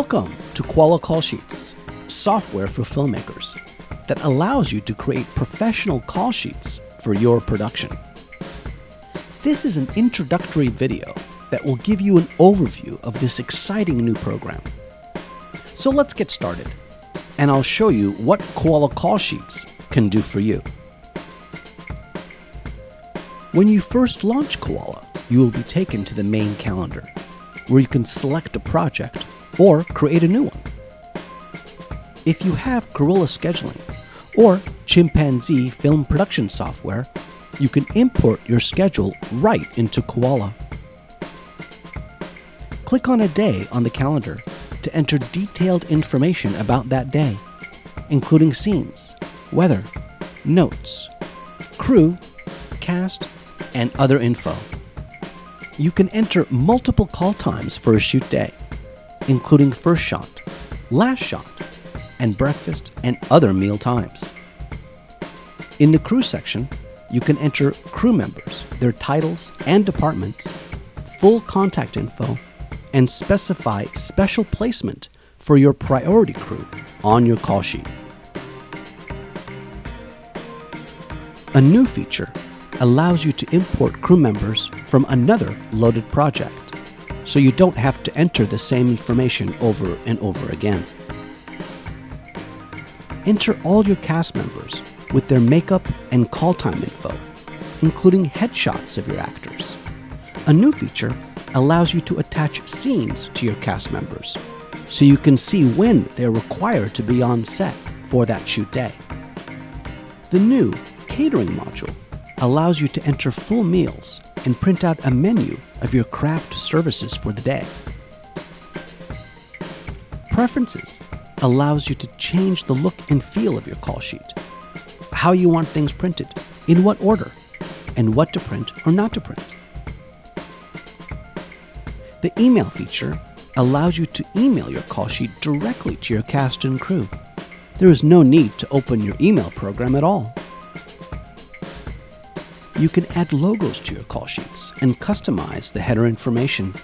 Welcome to Koala Call Sheets, software for filmmakers that allows you to create professional call sheets for your production. This is an introductory video that will give you an overview of this exciting new program. So let's get started, and I'll show you what Koala Call Sheets can do for you. When you first launch Koala, you will be taken to the main calendar, where you can select a project or create a new one. If you have Gorilla Scheduling or Chimpanzee film production software, you can import your schedule right into Koala. Click on a day on the calendar to enter detailed information about that day, including scenes, weather, notes, crew, cast, and other info. You can enter multiple call times for a shoot day, including first shot, last shot, and breakfast and other meal times. In the crew section, you can enter crew members, their titles and departments, full contact info, and specify special placement for your priority crew on your call sheet. A new feature allows you to import crew members from another loaded project, so you don't have to enter the same information over and over again. Enter all your cast members with their makeup and call time info, including headshots of your actors. A new feature allows you to attach scenes to your cast members, so you can see when they're required to be on set for that shoot day. The new catering module allows you to enter full meals and print out a menu of your craft services for the day. Preferences allows you to change the look and feel of your call sheet, how you want things printed, in what order, and what to print or not to print. The email feature allows you to email your call sheet directly to your cast and crew. There is no need to open your email program at all. You can add logos to your call sheets and customize the header information.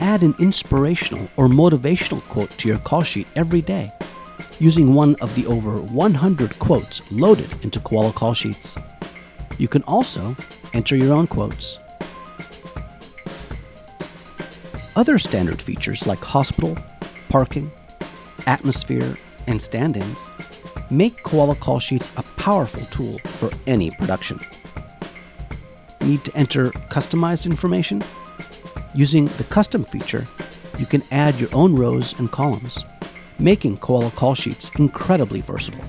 Add an inspirational or motivational quote to your call sheet every day using one of the over 100 quotes loaded into Koala call sheets. You can also enter your own quotes. Other standard features like hospital, parking, atmosphere, and stand ins make Koala call sheets a powerful tool for any production. Need to enter customized information? Using the custom feature, you can add your own rows and columns, making Koala call sheets incredibly versatile.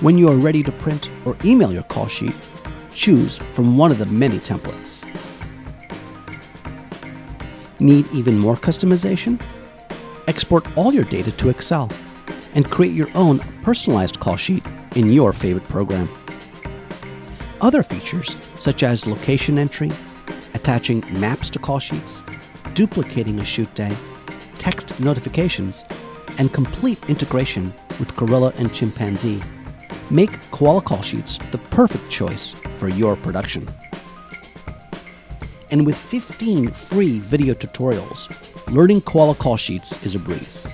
When you are ready to print or email your call sheet, choose from one of the many templates. Need even more customization? Export all your data to Excel and create your own personalized call sheet in your favorite program. Other features, such as location entry, attaching maps to call sheets, duplicating a shoot day, text notifications, and complete integration with Gorilla and Chimpanzee, make Koala Call Sheets the perfect choice for your production. And with 15 free video tutorials, learning Koala Call Sheets is a breeze.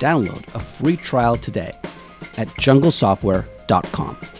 Download a free trial today at junglesoftware.com.